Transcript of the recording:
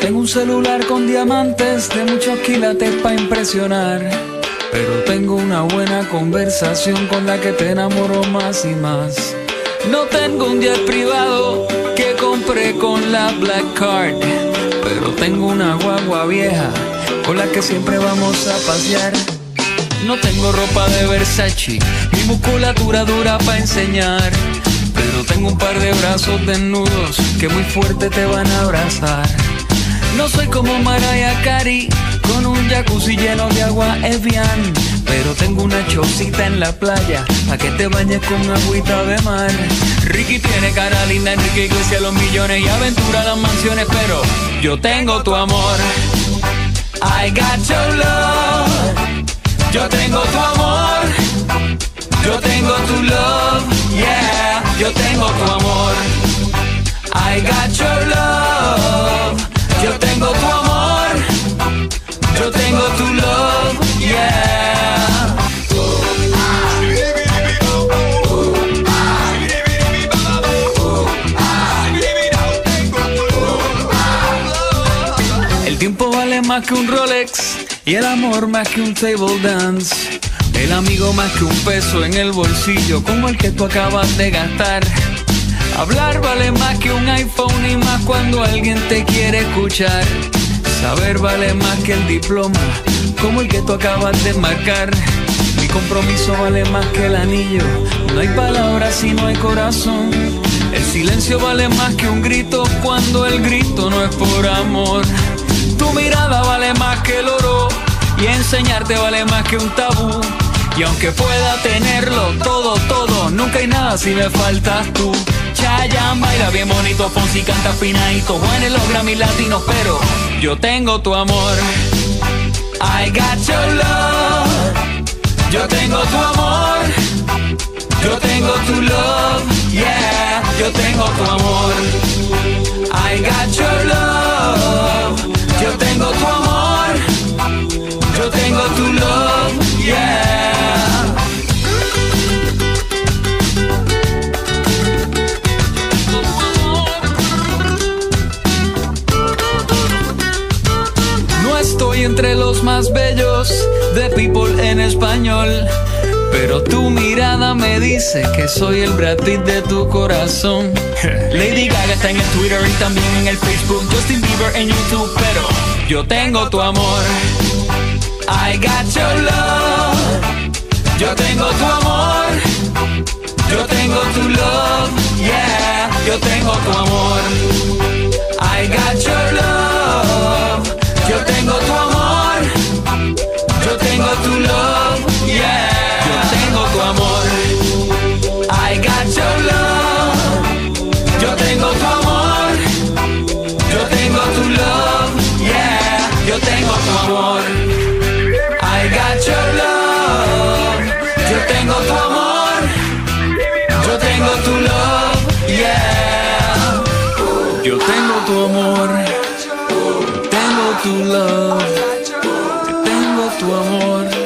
tengo un celular con diamantes de muchos quilates para impresionar. Pero tengo una buena conversación con la que te enamoro más y más. No tengo un jet privado que compré con la Black Card. Pero tengo una guagua vieja con la que siempre vamos a pasear. No tengo ropa de Versace, mi musculatura dura para enseñar. Pero tengo un par de brazos desnudos que muy fuerte te van a abrazar. No soy como Mariah Carey con un jacuzzi lleno de agua Evian. Pero tengo una chocita en la playa pa' que te bañes con agüita de mar. Ricky tiene cara linda, Enrique Iglesias los millones y aventura las mansiones. Pero yo tengo tu amor. I got your love. Yo tengo tu amor. Yo tengo tu love. Yeah. Yo tengo tu amor. I got your love. Tiempo vale más que un Rolex y el amor más que un table dance. El amigo más que un peso en el bolsillo como el que tú acabas de gastar. Hablar vale más que un iPhone y más cuando alguien te quiere escuchar. Saber vale más que el diploma como el que tú acabas de marcar. Mi compromiso vale más que el anillo. No hay palabras si no hay corazón. El silencio vale más que un grito cuando el grito no es por amor. Tu mirada vale más que el oro y enseñarte vale más que un tabú. Y aunque pueda tenerlo todo, todo, nunca hay nada si me faltas tú. Chayanne baila bien bonito, Fonsi canta finadito, Juan los Grammy latinos, pero yo tengo tu amor. I got your love. Yo tengo tu amor. Yo tengo tu love. Yeah, yo tengo tu amor. I got your love. Love. Yeah. No estoy entre los más bellos de People en español. Pero tu mirada me dice que soy el Brad Pitt de tu corazón. Lady Gaga está en el Twitter y también en el Facebook. Justin Bieber en YouTube, pero yo tengo tu amor. I got your love. Yo tengo tu amor. Yo tengo tu love. Yeah, yo tengo tu amor. I got your love. Yo tengo tu amor. Yo tengo tu love. Yeah, yo tengo tu amor. I got your love. Yo tengo tu amor. Yo tengo tu love. Yeah, yo tengo tu amor. Tu amor. Yo tengo tu love. Tengo tu amor.